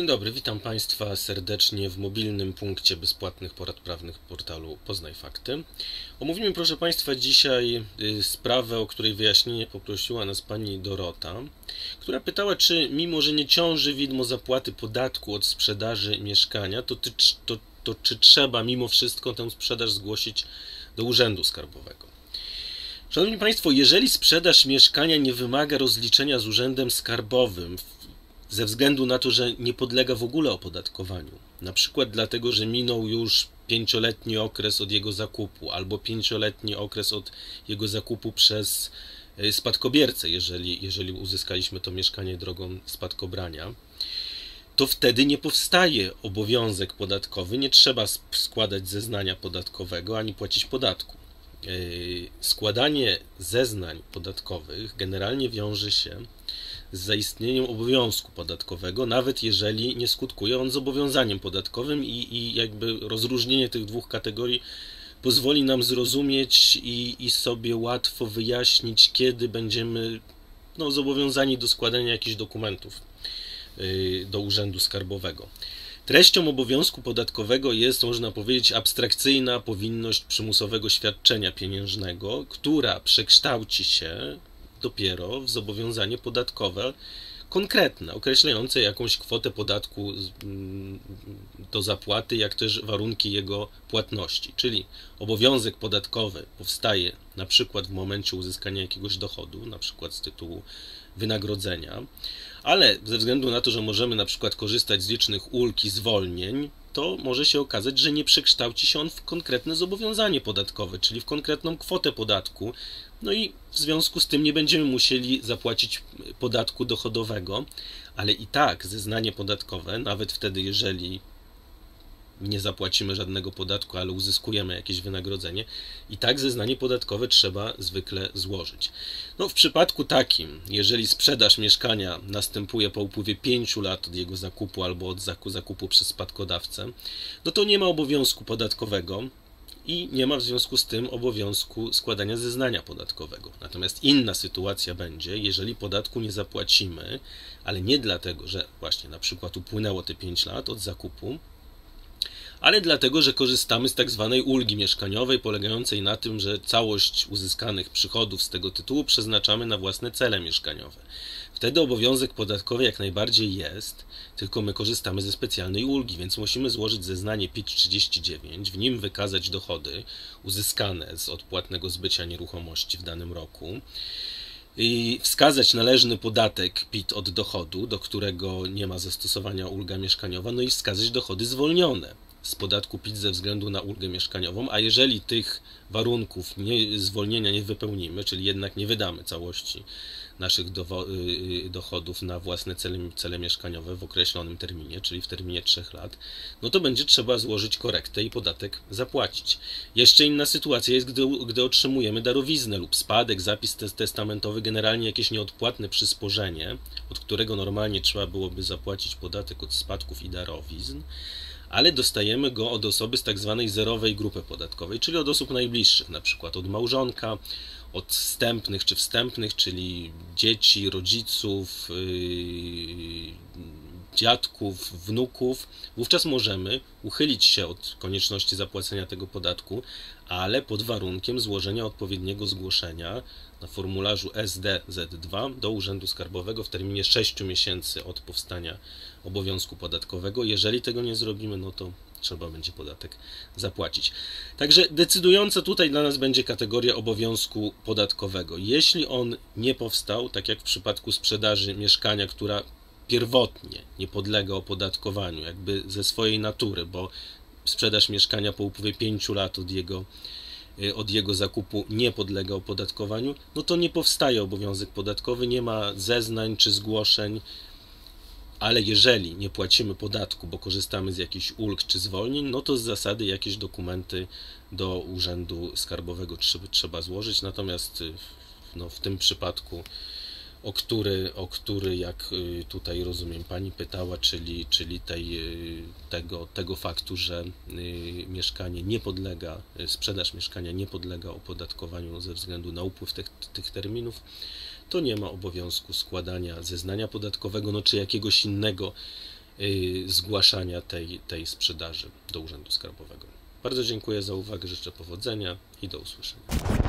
dobry, witam Państwa serdecznie w mobilnym punkcie bezpłatnych porad prawnych portalu Poznaj Fakty. Omówimy, proszę Państwa, dzisiaj y, sprawę, o której wyjaśnienie poprosiła nas Pani Dorota, która pytała, czy mimo, że nie ciąży widmo zapłaty podatku od sprzedaży mieszkania, to, ty, to, to czy trzeba mimo wszystko tę sprzedaż zgłosić do Urzędu Skarbowego. Szanowni Państwo, jeżeli sprzedaż mieszkania nie wymaga rozliczenia z Urzędem Skarbowym ze względu na to, że nie podlega w ogóle opodatkowaniu. Na przykład dlatego, że minął już pięcioletni okres od jego zakupu, albo pięcioletni okres od jego zakupu przez e, spadkobiercę, jeżeli, jeżeli uzyskaliśmy to mieszkanie drogą spadkobrania, to wtedy nie powstaje obowiązek podatkowy, nie trzeba składać zeznania podatkowego ani płacić podatku. E, składanie zeznań podatkowych generalnie wiąże się z zaistnieniem obowiązku podatkowego, nawet jeżeli nie skutkuje on zobowiązaniem podatkowym i, i jakby rozróżnienie tych dwóch kategorii pozwoli nam zrozumieć i, i sobie łatwo wyjaśnić, kiedy będziemy no, zobowiązani do składania jakichś dokumentów yy, do Urzędu Skarbowego. Treścią obowiązku podatkowego jest, można powiedzieć, abstrakcyjna powinność przymusowego świadczenia pieniężnego, która przekształci się dopiero w zobowiązanie podatkowe konkretne, określające jakąś kwotę podatku mm, do zapłaty, jak też warunki jego płatności. Czyli obowiązek podatkowy powstaje na przykład w momencie uzyskania jakiegoś dochodu, na przykład z tytułu wynagrodzenia, ale ze względu na to, że możemy na przykład korzystać z licznych ulg i zwolnień, to może się okazać, że nie przekształci się on w konkretne zobowiązanie podatkowe, czyli w konkretną kwotę podatku. No i w związku z tym nie będziemy musieli zapłacić podatku dochodowego, ale i tak zeznanie podatkowe, nawet wtedy, jeżeli nie zapłacimy żadnego podatku, ale uzyskujemy jakieś wynagrodzenie, i tak zeznanie podatkowe trzeba zwykle złożyć. No, w przypadku takim, jeżeli sprzedaż mieszkania następuje po upływie 5 lat od jego zakupu albo od zakupu przez spadkodawcę, no to nie ma obowiązku podatkowego, i nie ma w związku z tym obowiązku składania zeznania podatkowego. Natomiast inna sytuacja będzie, jeżeli podatku nie zapłacimy, ale nie dlatego, że właśnie na przykład upłynęło te 5 lat od zakupu, ale dlatego, że korzystamy z tak zwanej ulgi mieszkaniowej, polegającej na tym, że całość uzyskanych przychodów z tego tytułu przeznaczamy na własne cele mieszkaniowe. Wtedy obowiązek podatkowy jak najbardziej jest, tylko my korzystamy ze specjalnej ulgi, więc musimy złożyć zeznanie PIT 39, w nim wykazać dochody uzyskane z odpłatnego zbycia nieruchomości w danym roku i wskazać należny podatek PIT od dochodu, do którego nie ma zastosowania ulga mieszkaniowa, no i wskazać dochody zwolnione z podatku PIT ze względu na ulgę mieszkaniową, a jeżeli tych warunków nie, zwolnienia nie wypełnimy, czyli jednak nie wydamy całości naszych y, y, dochodów na własne cele, cele mieszkaniowe w określonym terminie, czyli w terminie 3 lat, no to będzie trzeba złożyć korektę i podatek zapłacić. Jeszcze inna sytuacja jest, gdy, gdy otrzymujemy darowiznę lub spadek, zapis testamentowy, generalnie jakieś nieodpłatne przysporzenie, od którego normalnie trzeba byłoby zapłacić podatek od spadków i darowizn ale dostajemy go od osoby z tak zwanej zerowej grupy podatkowej, czyli od osób najbliższych, na przykład od małżonka, od wstępnych czy wstępnych, czyli dzieci, rodziców, yy, dziadków, wnuków, wówczas możemy uchylić się od konieczności zapłacenia tego podatku, ale pod warunkiem złożenia odpowiedniego zgłoszenia na formularzu SDZ2 do Urzędu Skarbowego w terminie 6 miesięcy od powstania obowiązku podatkowego. Jeżeli tego nie zrobimy, no to trzeba będzie podatek zapłacić. Także decydująca tutaj dla nas będzie kategoria obowiązku podatkowego. Jeśli on nie powstał, tak jak w przypadku sprzedaży mieszkania, która pierwotnie nie podlega opodatkowaniu, jakby ze swojej natury, bo sprzedaż mieszkania po upływie 5 lat od jego, y, od jego zakupu nie podlega opodatkowaniu, no to nie powstaje obowiązek podatkowy, nie ma zeznań czy zgłoszeń, ale jeżeli nie płacimy podatku, bo korzystamy z jakichś ulg czy zwolnień, no to z zasady jakieś dokumenty do Urzędu Skarbowego trzeba, złożyć, natomiast y, no, w tym przypadku o który, o który, jak y, tutaj rozumiem, pani pytała, czyli, czyli tej, y, tego, tego faktu, że y, mieszkanie nie podlega, sprzedaż mieszkania nie podlega opodatkowaniu ze względu na upływ tych, tych terminów, to nie ma obowiązku składania zeznania podatkowego, no czy jakiegoś innego zgłaszania tej, tej sprzedaży do Urzędu Skarbowego. Bardzo dziękuję za uwagę, życzę powodzenia i do usłyszenia.